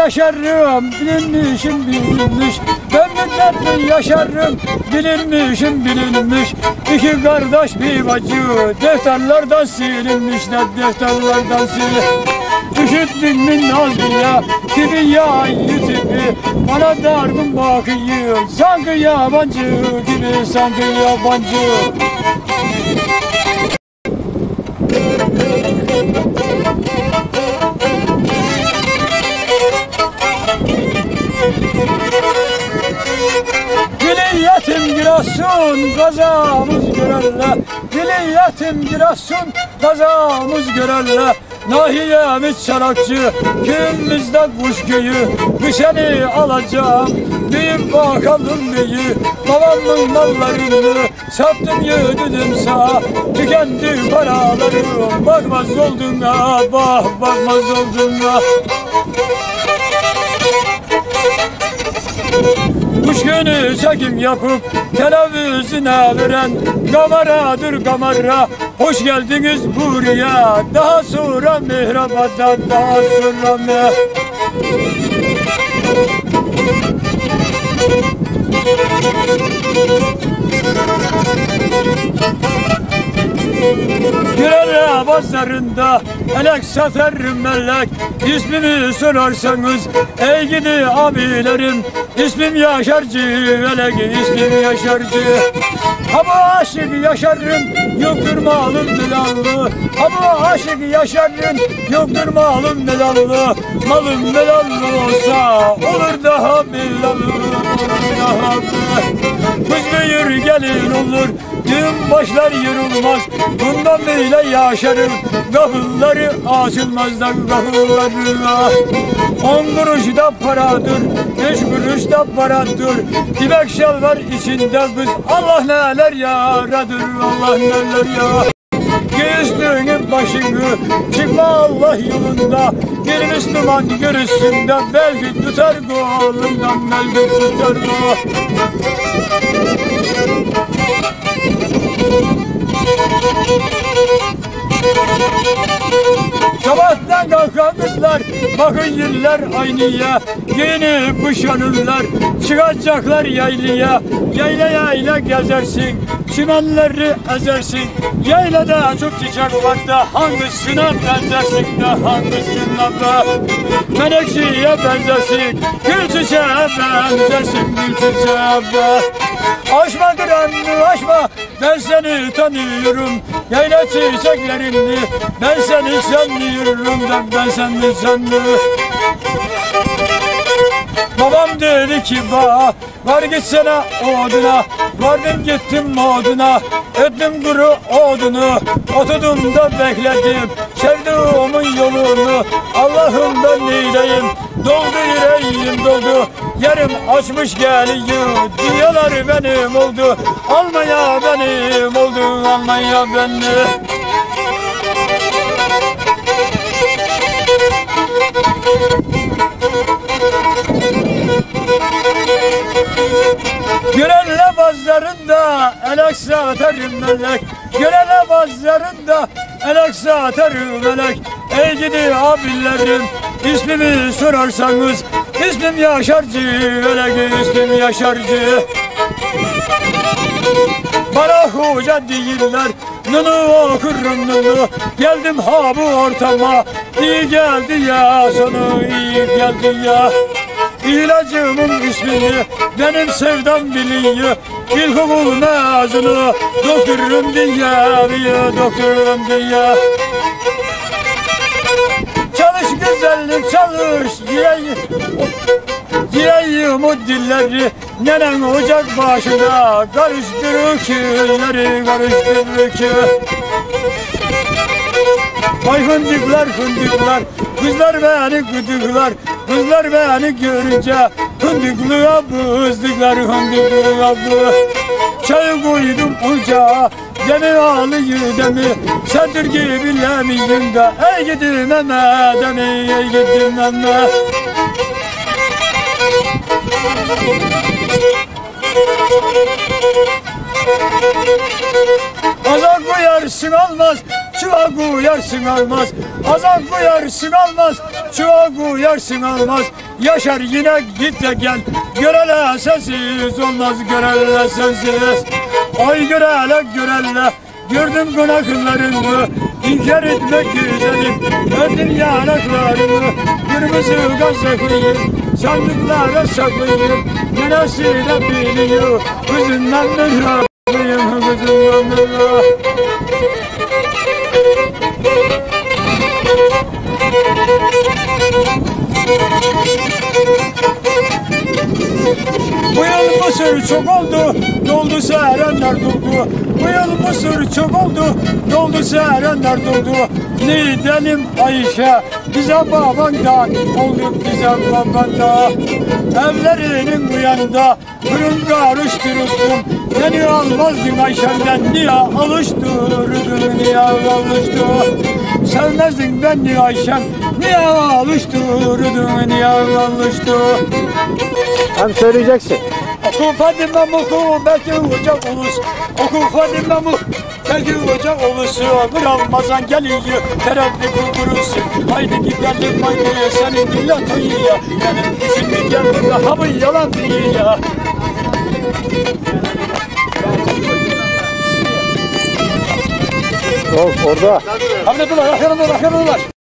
yaşarım bilinmişim bilinmiş. Ben müddetli yaşarım bilinmişim bilinmiş. İki kardeş bir bacı defterlerden silinmiş ne defterlerden silinmiş. Üşüttün mü Nazlı'ya Tibi ya tibi Bana dargın bakıyor Sanki yabancı gibi Sanki yabancı. Dili yetim Giresun gazamız görerler Dili yetim Giresun gazamız görerler Nahiyemiz çarakçı Köyümüzde kuş köyü Kışeni alacağım Büyük bakalım neyi. Babamın mallarını Sattım yödüdüm sağ Tükendi paralarım Bakmaz oldun ha Bak bakmaz oldun ha Kuş günü çekim yapıp televizyona veren kameradır kamera Hoş geldiniz buraya daha sonra mihrabadan daha sonra mih Gürele pazarında elek sefer melek ismimi sorarsanız ey gidi abilerim ismim Yaşarcı elek ismim Yaşarcı. Bu aşık yaşarım yoktur malım belallı Ha bu aşık yaşarım yoktur malım belallı Malım belallı olsa olur daha daha Kız büyür gelin olur Düğün başlar yürülmez Bundan böyle yaşarım Kapıları açılmaz da kapıları On kuruş da paradır Beş kuruş da paradır Dibek şalvar içinde kız Allah neler yaradır Allah neler ya Göğüstünün başını çıkma Allah yolunda. Bir Müslüman görürsün de belki tutar kolundan belki tutar kol bakın yıllar aynıya Giyinip kuşanırlar. Çıkacaklar yaylıya Yayla yayla gezersin. Çimenleri ezersin. Yaylada çok çiçek var da hangisine benzersin de hangisine be? Menekşeye benzersin gül çiçeğe benzersin gül çiçeğe be? Aşma kıranını aşma ben seni tanıyorum. Yayla çiçeklerini ben seni sanıyorum da ben seni sanıyorum Babam dedi ki ba var gitsene oduna. Vardım gittim oduna. Ettim kuru odunu. Oturdum da bekledim. Sevdiğimin yolunu. Allah'ım ben neyleyim? Doldu yüreğim doldu. Yarım açmış geliyor. Diyorlar benim oldu. Almanya benim oldu Almanya benim Gürelle bazlarında elek satarım melek. Gürelle bazlarında elek satarım melek. Ey gidi abilerim ismimi sorarsanız ismim Yaşarcı elek ismim Yaşarcı Bana hoca değiller. Nunu okurum nunu. Geldim ha bu ortama. İyi geldi ya sonu iyi geldi ya. İlacımın ismini benim sevdam biliyor. İlkokul mezunu doktorum diye doktorum diye. Çalış güzelim çalış yiyeyim Yiyeyim o dilleri Nenen ocak başına? Karıştırır külleri karıştırır kül Vay fındıklar fındıklar. Kızlar beni gıdıklar Kızlar beni görünce Fındıklığa bızdıklar Fındıklığa bu Çayı koydum ocağa Demi ağlıyor demi. Sedir gibi lemiyim de Ey gidim eme demi Ey gidim eme Azak koyarsın olmaz Çuva koyarsın almaz. Azan koyarsın almaz. Çuva koyarsın almaz. Yaşar yine git de gel. Görele sensiz olmaz görele sensiz. Ay görele görele. Gördüm günahlarını İnkar etmek güzelim Öldüm yanaklarını Kırmızı gazeteyi Sandıklara saklayıp Nenesiyle biliyor Kızından mızraklıyım Kızından mızraklıyım Bu yıl mısır çok oldu, doldu serenler doldu. Yıl mısır çok oldu, doldu serenler doldu. Ne edelim Ayşe, bize babandan oldu bize babandan. Evlerinin bu yanında fırın karıştırıldım. Beni almazdın Ayşem'den niye alıştırdın, niye alıştırdın? Sevmezdin beni Ayşem, niye alıştırdın, niye alıştırdın? Hem söyleyeceksin. Oku Fadime Muku belki ocak ulus Oku Fadime Muk belki ocak ulusu Bir Ramazan geliyor teravih kurusu Haydi gidelim haydi senin millet uyuyor Benim düşündüğüm geldi ha bu yalan değil ya. Yok orada. Hamle dur, ahirinde, ahirinde